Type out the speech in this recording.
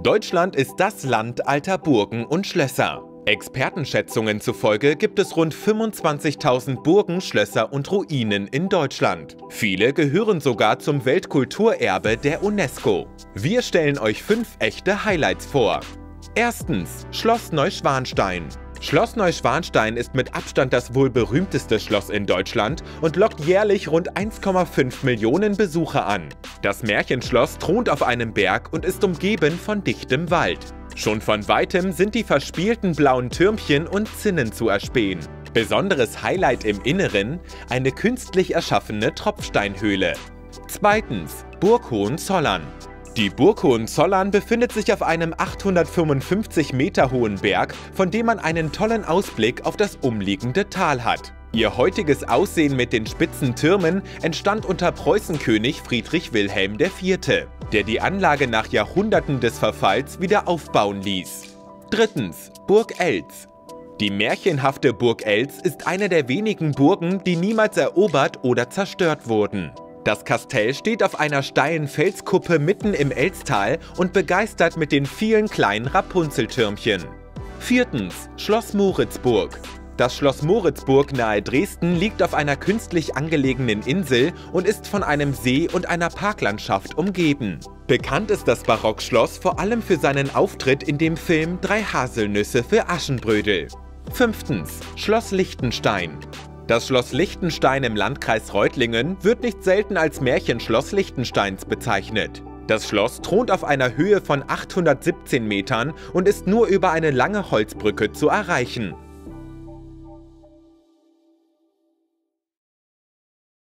Deutschland ist das Land alter Burgen und Schlösser. Expertenschätzungen zufolge gibt es rund 25.000 Burgen, Schlösser und Ruinen in Deutschland. Viele gehören sogar zum Weltkulturerbe der UNESCO. Wir stellen euch fünf echte Highlights vor. Erstens Schloss Neuschwanstein. Schloss Neuschwanstein ist mit Abstand das wohl berühmteste Schloss in Deutschland und lockt jährlich rund 1,5 Millionen Besucher an. Das Märchenschloss thront auf einem Berg und ist umgeben von dichtem Wald. Schon von weitem sind die verspielten blauen Türmchen und Zinnen zu erspähen. Besonderes Highlight im Inneren eine künstlich erschaffene Tropfsteinhöhle. Zweitens Burg Hohenzollern. Die Burg Hohenzollern befindet sich auf einem 855 Meter hohen Berg, von dem man einen tollen Ausblick auf das umliegende Tal hat. Ihr heutiges Aussehen mit den spitzen Türmen entstand unter Preußenkönig Friedrich Wilhelm IV., der die Anlage nach Jahrhunderten des Verfalls wieder aufbauen ließ. Drittens Burg Elz. Die märchenhafte Burg Elz ist eine der wenigen Burgen, die niemals erobert oder zerstört wurden. Das Kastell steht auf einer steilen Felskuppe mitten im Elztal und begeistert mit den vielen kleinen Rapunzeltürmchen. Viertens Schloss Moritzburg. Das Schloss Moritzburg nahe Dresden liegt auf einer künstlich angelegenen Insel und ist von einem See und einer Parklandschaft umgeben. Bekannt ist das Barockschloss vor allem für seinen Auftritt in dem Film Drei Haselnüsse für Aschenbrödel. Fünftens Schloss Liechtenstein. Das Schloss Liechtenstein im Landkreis Reutlingen wird nicht selten als Märchenschloss Liechtensteins bezeichnet. Das Schloss thront auf einer Höhe von 817 Metern und ist nur über eine lange Holzbrücke zu erreichen.